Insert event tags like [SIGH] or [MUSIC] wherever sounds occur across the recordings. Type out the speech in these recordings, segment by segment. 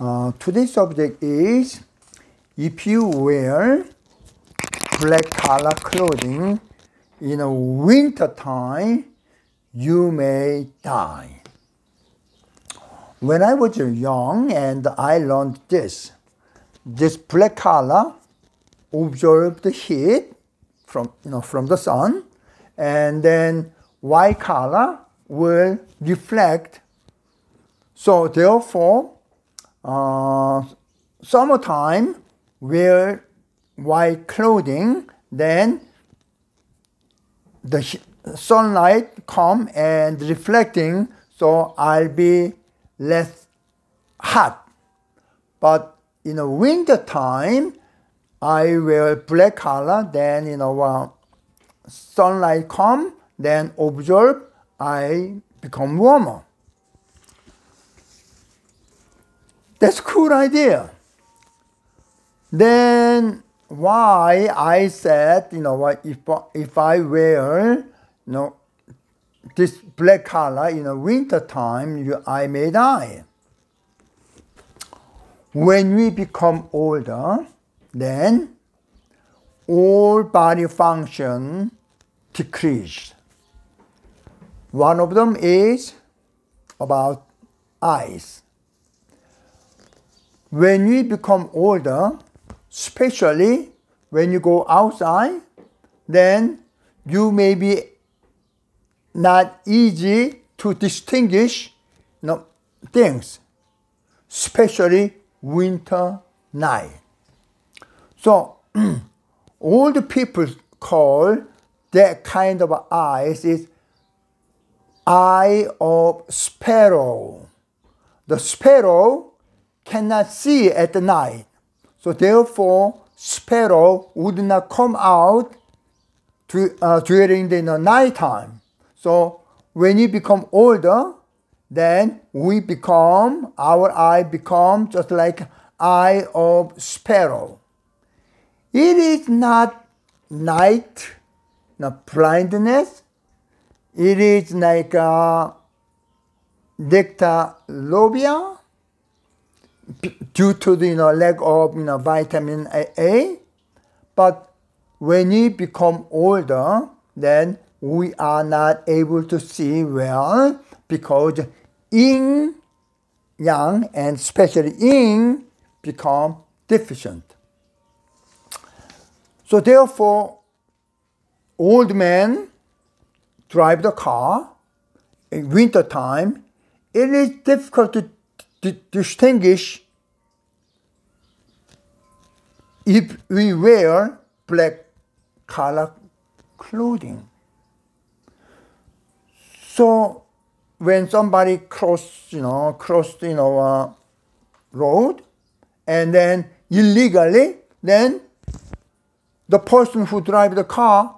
Uh, today's subject is if you wear black color clothing in a winter time, you may die. When I was young and I learned this, this black color absorbs the heat from you know from the sun, and then white color will reflect. So therefore, uh, summertime wear white clothing, then the sunlight come and reflecting, so I'll be less hot. But in the winter time, I wear black color, then you know uh, sunlight come, then absorb, I become warmer. That's cool idea. Then why I said, you know what, if, if I wear, you know, this black color in the winter time, you, I may die. When we become older, then all body function decrease. One of them is about eyes. When we become older, especially when you go outside, then you may be not easy to distinguish you know, things, especially winter night. So [CLEARS THROAT] all the people call that kind of eyes is eye of sparrow. The sparrow cannot see at night. So therefore, sparrow would not come out to, uh, during the night time. So when you become older, then we become, our eye become just like eye of sparrow. It is not night, not blindness. It is like uh, nyctalopia due to the you know, lack of you know, vitamin A. But when you become older, then we are not able to see well because yin, yang, and especially yin become deficient. So therefore, old men drive the car in winter time. It is difficult to distinguish if we wear black color clothing. So when somebody cross, you know, cross, you know, uh, road, and then illegally, then the person who drive the car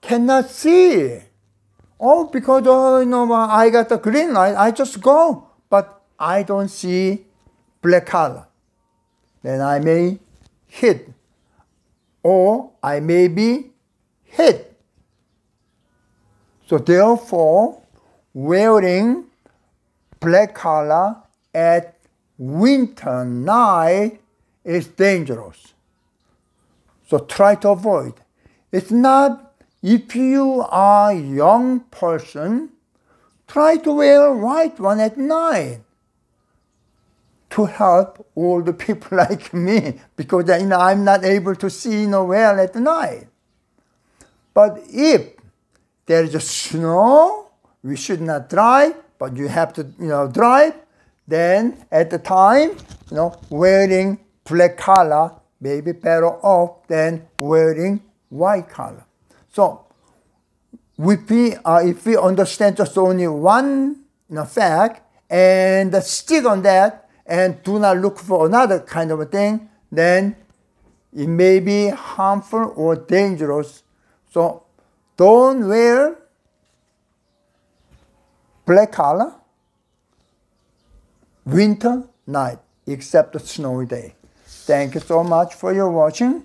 cannot see. Oh, because oh, you know, I got the green light, I just go, but I don't see black color. Then I may hit, or I may be hit. So therefore, wearing black color at winter night is dangerous. So try to avoid. It's not if you are a young person, try to wear white one at night to help all the people [LAUGHS] like me because you know, I'm not able to see you know, well at night. But if there is a snow, we should not drive, but you have to you know, drive, then at the time, you know, wearing black color may be better off than wearing white color. So if we, uh, if we understand just only one you know, fact and stick on that and do not look for another kind of a thing, then it may be harmful or dangerous. So don't wear black color winter night except the snowy day. Thank you so much for your watching.